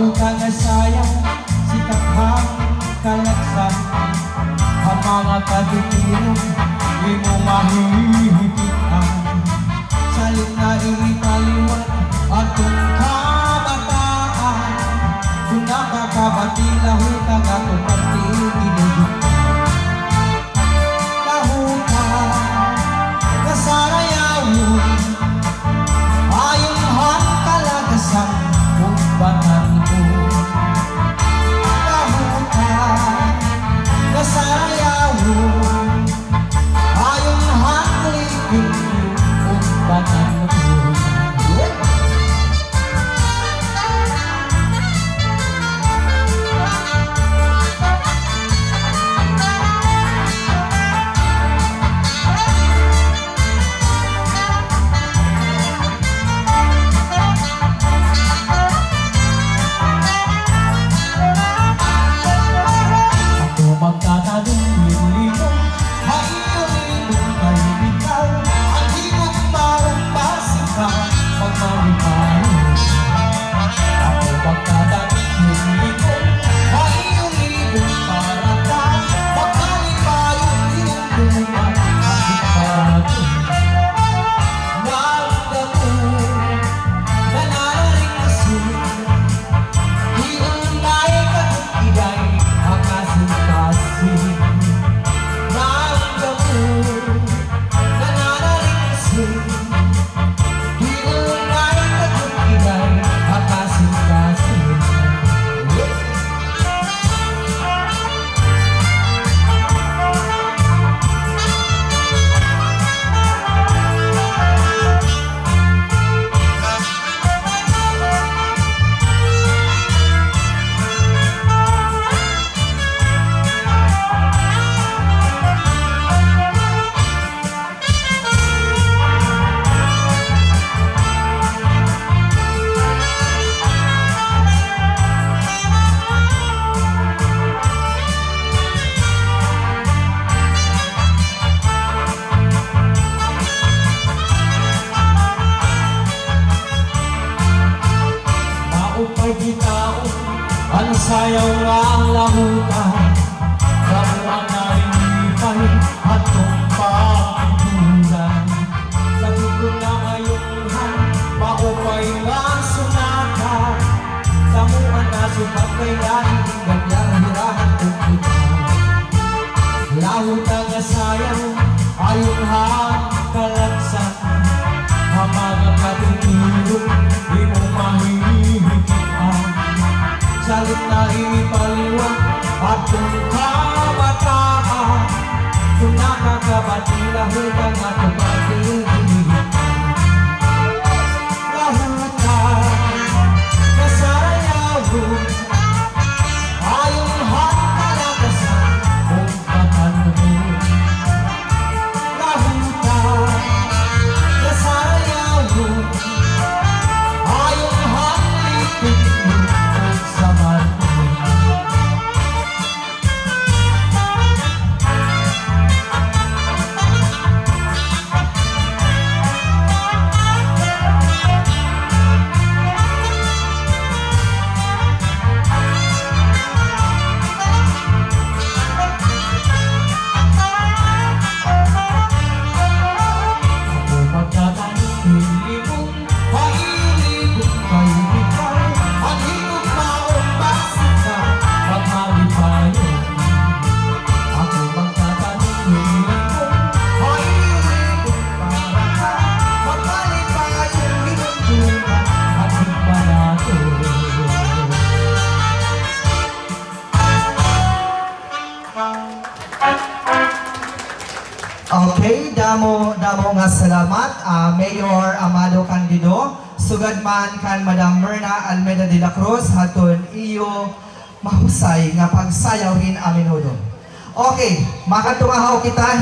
Aku kangen sayang sayaw ang lahutan Kamuan na rinipay At kung pakikulan Sabi ko na ngayong han Maupay nga sunata Kamuan na Hindi ganyang hirahan kung kita Lahutan nga sayaw Ayong salunay paliwa at kung kabataan kung nakakabati lahat ang Okay, damo damo nga salamat ah, Mayor Amado Candido sugad man kan Madam Myrna Almeida de la Cruz haton iyo mahusay nga pagsayaw rin a menudo. Okay, makatungahaw kita